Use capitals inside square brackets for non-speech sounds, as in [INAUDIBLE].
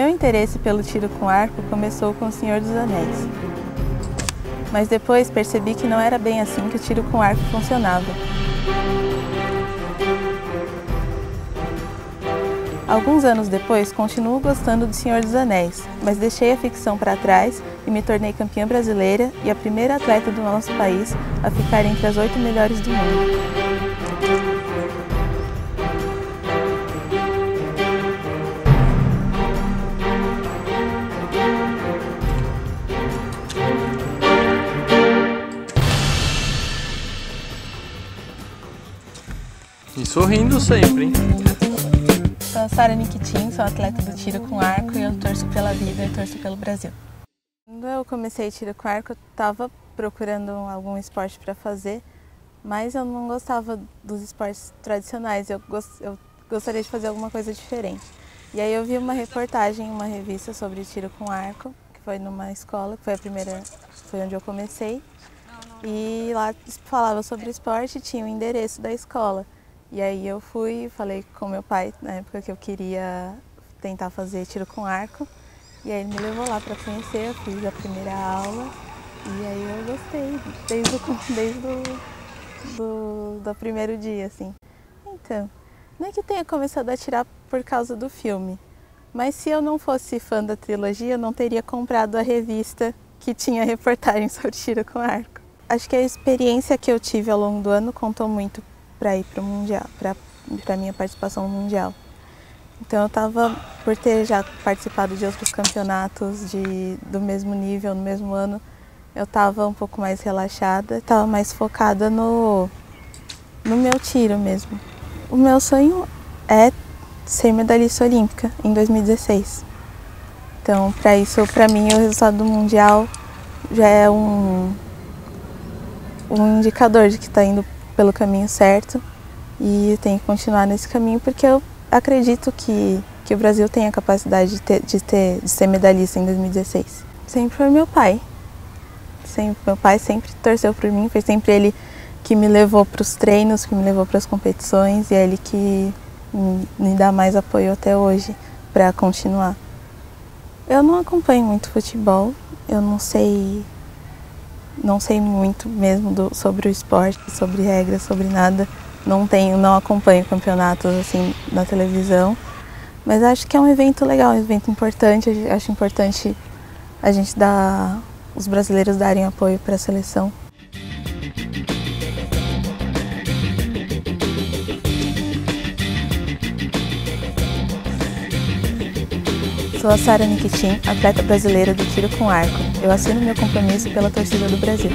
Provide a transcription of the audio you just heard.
interesse pelo tiro com arco começou com O Senhor dos Anéis. Mas depois percebi que não era bem assim que o tiro com arco funcionava. Alguns anos depois, continuo gostando do Senhor dos Anéis, mas deixei a ficção para trás e me tornei campeã brasileira e a primeira atleta do nosso país a ficar entre as oito melhores do mundo. E sorrindo sempre, hein? Sou a Sara Nikitin, sou atleta do tiro com arco e eu torço pela vida e torço pelo Brasil. Quando eu comecei tiro com arco, eu estava procurando algum esporte para fazer, mas eu não gostava dos esportes tradicionais, eu, gost, eu gostaria de fazer alguma coisa diferente. E aí eu vi uma reportagem em uma revista sobre tiro com arco, que foi numa escola, que foi a primeira, foi onde eu comecei. E lá falava sobre esporte, tinha o endereço da escola. E aí eu fui, falei com meu pai na época que eu queria tentar fazer tiro com arco. E aí ele me levou lá para conhecer, eu fiz a primeira aula e aí eu gostei desde o, [LAUGHS] desde do, do primeiro dia, assim. Então, não é que eu tenha começado a atirar por causa do filme, mas se eu não fosse fã da trilogia, eu não teria comprado a revista que tinha reportagem [LAUGHS] sobre tiro com arco. Acho que a experiência que eu tive ao longo do ano contou muito para ir para o mundial, para minha participação no mundial. Então eu estava por ter já participado de outros campeonatos de do mesmo nível no mesmo ano, eu estava um pouco mais relaxada, estava mais focada no no meu tiro mesmo. O meu sonho é ser medalhista olímpica em 2016. Então, para isso, para mim, o resultado do mundial já é um um indicador de que está indo pelo caminho certo e tem que continuar nesse caminho porque eu acredito que, que o Brasil tem a capacidade de, ter, de, ter, de ser medalhista em 2016. Sempre foi meu pai. Sempre, meu pai sempre torceu por mim, foi sempre ele que me levou para os treinos, que me levou para as competições e é ele que me dá mais apoio até hoje para continuar. Eu não acompanho muito futebol, eu não sei não sei muito mesmo do, sobre o esporte, sobre regras, sobre nada. Não tenho, não acompanho campeonatos assim na televisão, mas acho que é um evento legal, um evento importante. Acho importante a gente dar, os brasileiros darem apoio para a seleção. Sou a Sara Nikitin, atleta brasileira do tiro com arco. Eu assino meu compromisso pela torcida do Brasil.